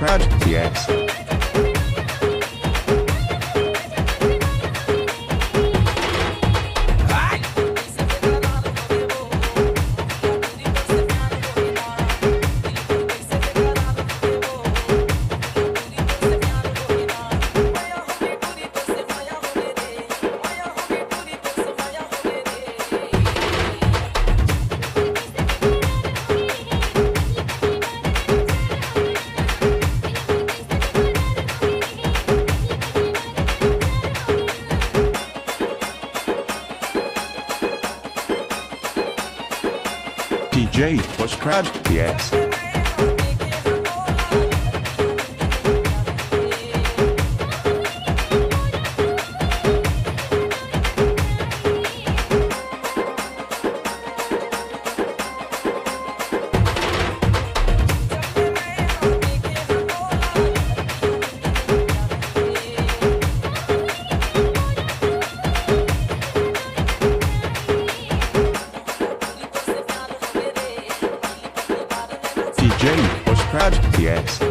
proud, yes. DJ was proud, yes. DJ was proud, yes.